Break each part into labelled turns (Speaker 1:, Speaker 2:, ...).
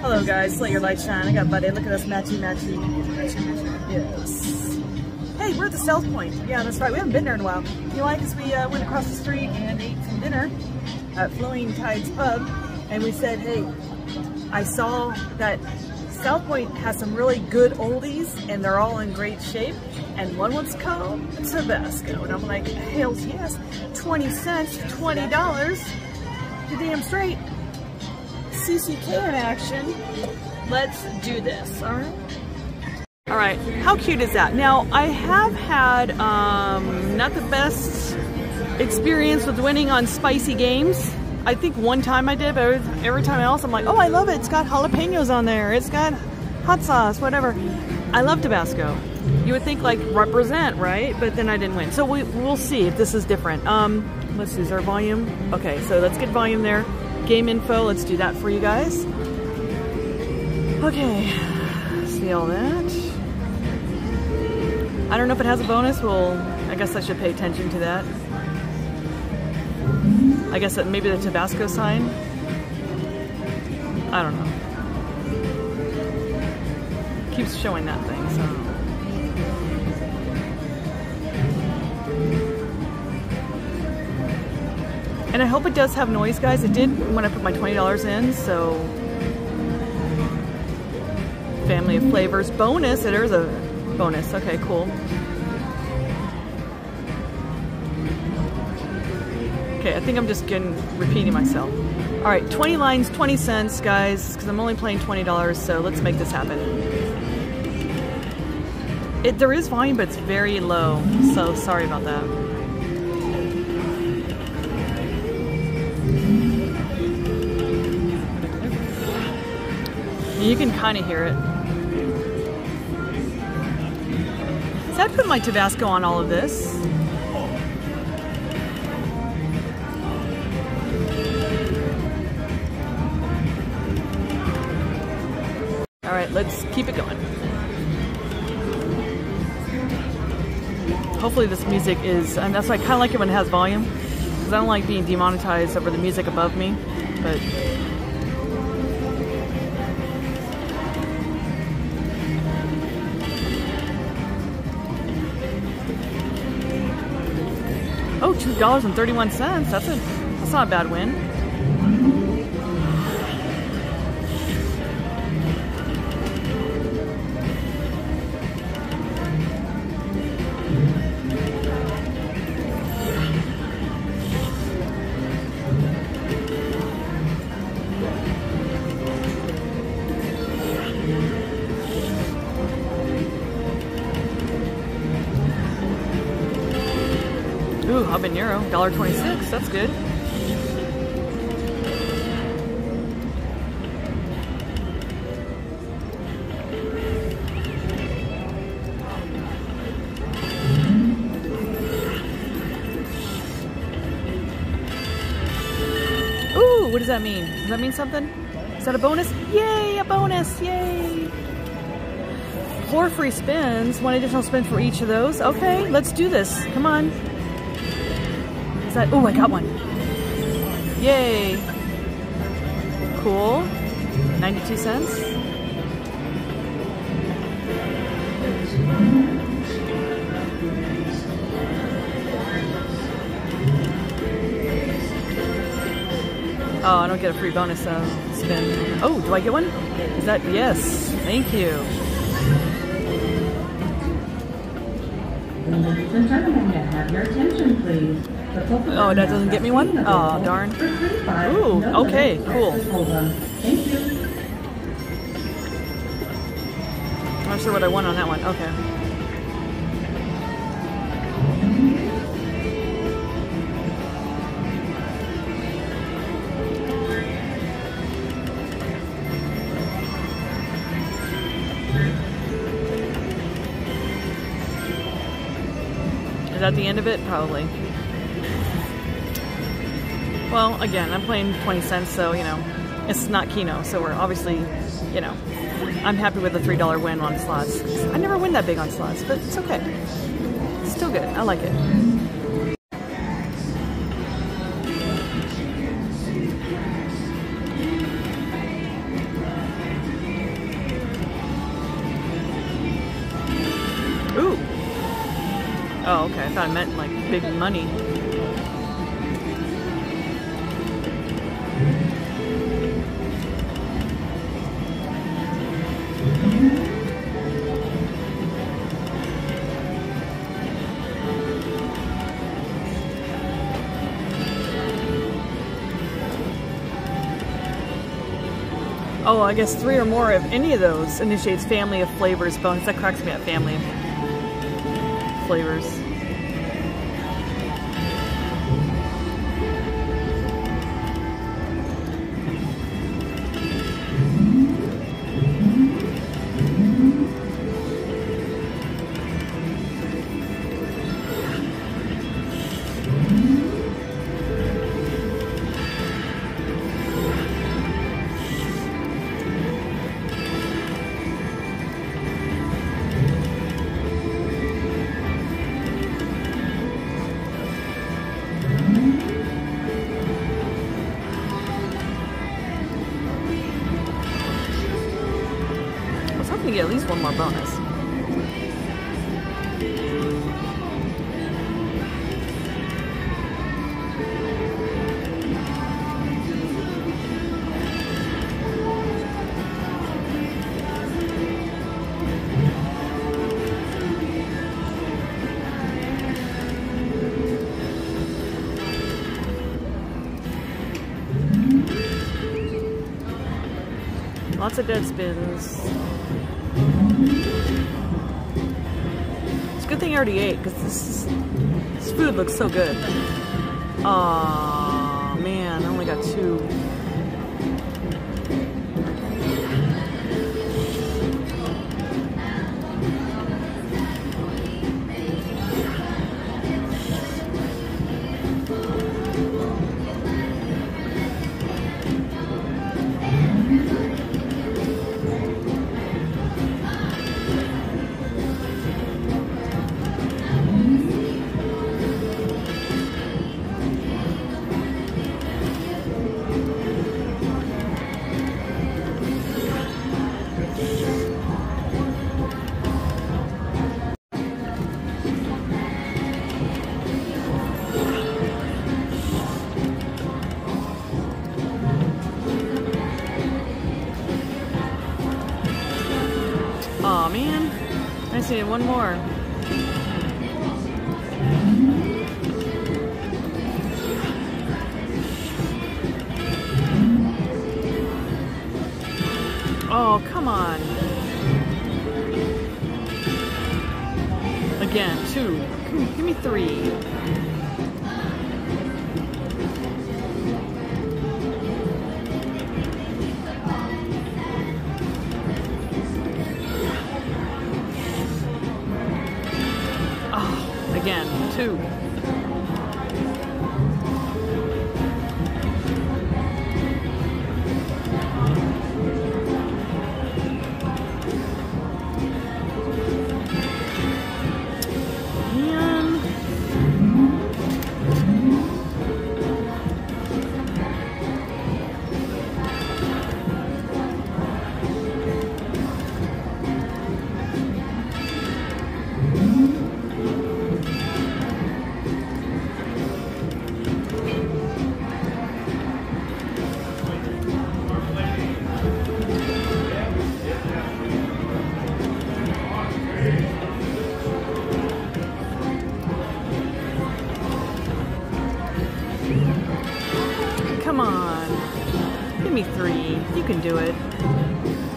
Speaker 1: Hello guys, let your light shine. I got Buddy. Look at us matchy matchy. Yes. Hey, we're at the South Point. Yeah, that's right. We haven't been there in a while. You know why? Because we uh, went across the street and ate some dinner at Flowing Tides Pub. And we said, hey, I saw that South Point has some really good oldies and they're all in great shape. And one was called Tabasco. And I'm like, hells yes, 20 cents, $20. You're damn straight. CCK in action. Let's do this, all right? All right, how cute is that? Now, I have had um, not the best experience with winning on spicy games. I think one time I did, but every time else I'm like, oh, I love it. It's got jalapenos on there. It's got hot sauce, whatever. I love Tabasco. You would think like represent, right? But then I didn't win. So we, we'll see if this is different. Um, let's use our volume? Okay, so let's get volume there. Game info, let's do that for you guys. Okay, see all that. I don't know if it has a bonus. Well, I guess I should pay attention to that. I guess that maybe the Tabasco sign. I don't know. Keeps showing that thing, so. And I hope it does have noise, guys. It did when I put my $20 in, so. Family of Flavors bonus. There's a bonus. Okay, cool. Okay, I think I'm just getting repeating myself. All right, 20 lines, 20 cents, guys, because I'm only playing $20, so let's make this happen. It, there is volume, but it's very low, so sorry about that. You can kind of hear it. So I put my Tabasco on all of this. All right, let's keep it going. Hopefully this music is, and that's why I kind of like it when it has volume, because I don't like being demonetized over the music above me, but Oh, two dollars and thirty-one cents. That's a that's not a bad win. Ooh, habanero, $1.26. That's good. Ooh, what does that mean? Does that mean something? Is that a bonus? Yay, a bonus, yay! Four free spins, one additional spin for each of those. Okay, let's do this. Come on. That, oh, I got one. Yay. Cool. 92 cents. Oh, I don't get a free bonus uh, spin. Oh, do I get one? Is that, yes, thank you.
Speaker 2: Ladies and gentlemen, have your attention, please?
Speaker 1: Oh, that doesn't get me one?
Speaker 2: Oh,
Speaker 1: Aw, darn. Ooh, okay, cool.
Speaker 2: Hold on. Thank you.
Speaker 1: I'm not sure what I won on that one. Okay. Is that the end of it? Probably. Well, again, I'm playing 20 cents, so, you know, it's not Keno, so we're obviously, you know, I'm happy with a $3 win on slots. I never win that big on slots, but it's okay. It's still good. I like it. Oh, okay. I thought I meant like big money. Oh, I guess three or more of any of those initiates family of flavors bonus. That cracks me up, family flavors. Bonus. Lots of dead spins. It's a good thing I already ate because this is, this food looks so good. Aw, man, I only got two. One more. Two. You can do it.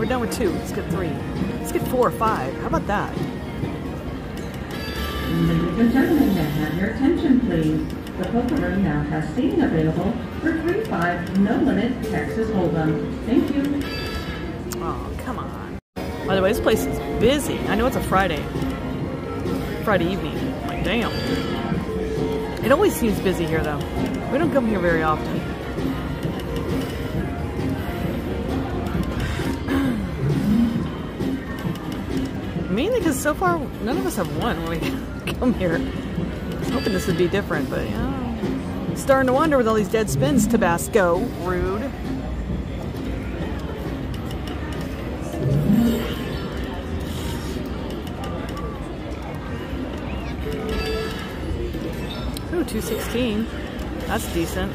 Speaker 1: We're done with two. Let's get three. Let's get four or five. How about that?
Speaker 2: Ladies and gentlemen, may I have your attention, please? The poker room now has seating available For 3-5, no limit, Texas Hold'em. Thank you.
Speaker 1: Oh, come on. By the way, this place is busy. I know it's a Friday. Friday evening. Like, damn. It always seems busy here, though. We don't come here very often. Mainly because so far, none of us have won when we come here. Hoping this would be different, but yeah. Starting to wonder with all these dead spins, Tabasco. Rude. Ooh, 216. That's decent.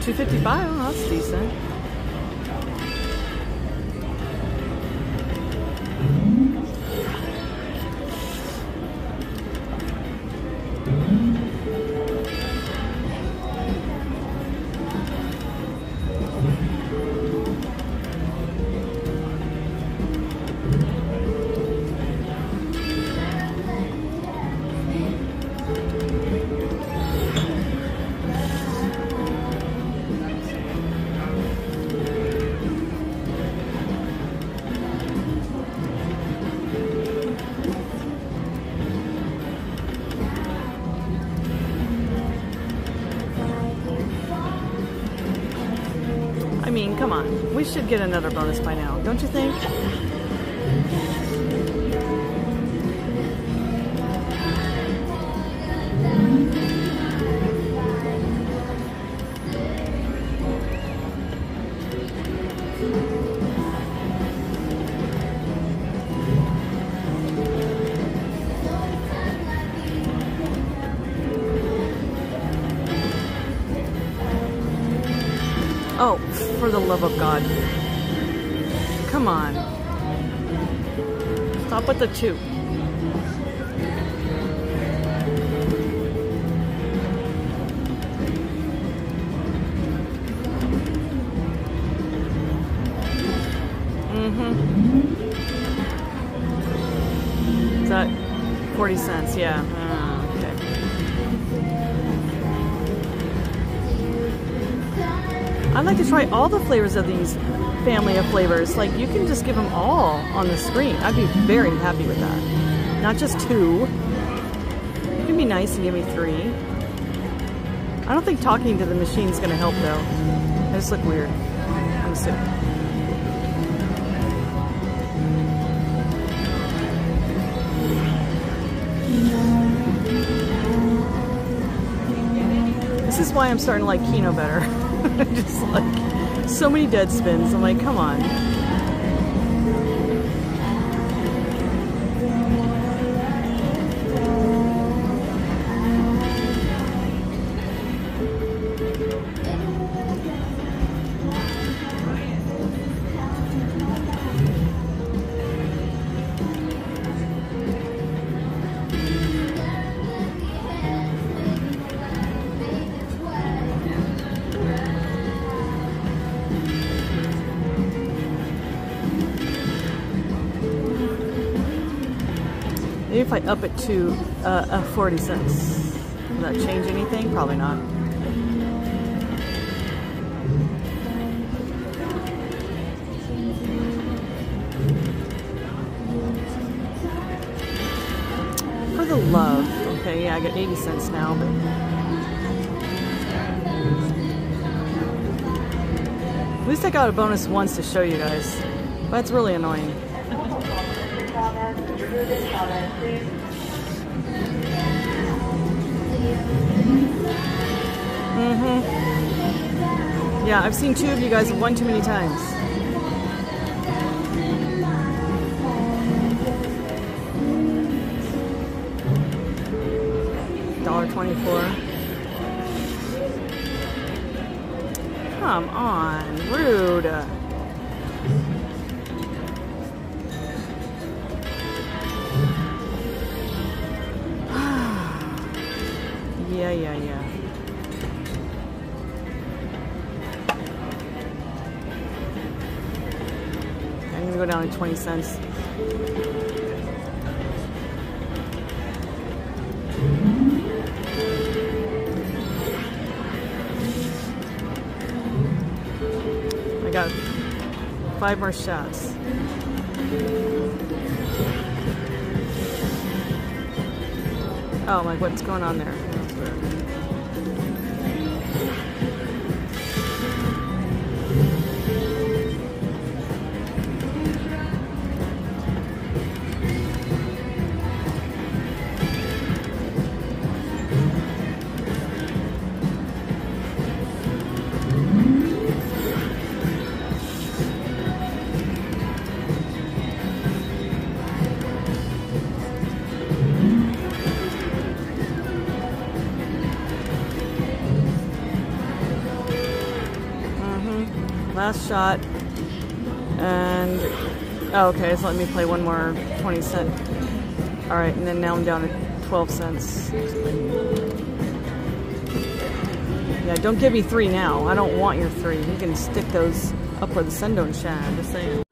Speaker 1: 255, oh, that's decent. We should get another bonus by now, don't you think? For the love of God. Come on. Stop with the two. Mm-hmm. Is that 40 cents? Yeah. I'd like to try all the flavors of these family of flavors. Like, you can just give them all on the screen. I'd be very happy with that. Not just two. You can be nice and give me three. I don't think talking to the machine is gonna help, though. I just look weird. I'm assuming. This is why I'm starting to like Keno better. Just like so many dead spins. I'm like, come on. Maybe if I up it to uh, uh, 40 cents. Will that change anything? Probably not. For the love. Okay, yeah, I got 80 cents now, but At least I got a bonus once to show you guys. But that's really annoying. Mm-hmm. Yeah, I've seen two of you guys won too many times. Dollar twenty-four. Come on, rude. 20 cents. I got five more shots. Oh, I'm like, what's going on there? Last shot. And, oh, okay, so let me play one more 20 cent. All right, and then now I'm down to 12 cents. Yeah, don't give me three now. I don't want your three. You can stick those up where the sun don't shine, just saying.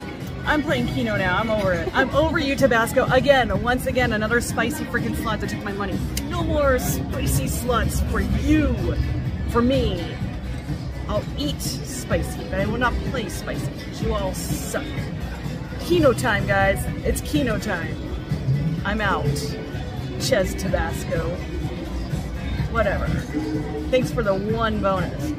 Speaker 1: I'm playing Keno now. I'm over it. I'm over you, Tabasco. Again, once again, another spicy freaking slot that took my money. No more spicy sluts for you. For me. I'll eat spicy, but I will not play spicy. You all suck. Keno time, guys. It's Keno time. I'm out. Chez Tabasco. Whatever. Thanks for the one bonus.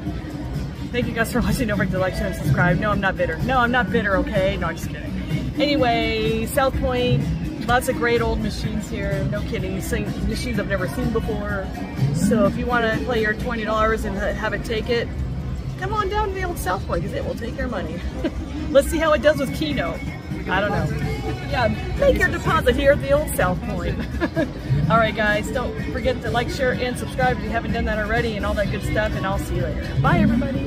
Speaker 1: Thank you guys for watching. Don't forget to like, share, and subscribe. No, I'm not bitter. No, I'm not bitter, okay? No, I'm just kidding. Anyway, South Point, lots of great old machines here. No kidding. Same machines I've never seen before. So if you want to play your $20 and have it take it, come on down to the old South Point because it will take your money. Let's see how it does with Keno. I don't know. Yeah, make your deposit here at the old South Point. all right, guys, don't forget to like, share, and subscribe if you haven't done that already and all that good stuff, and I'll see you later. Bye, everybody.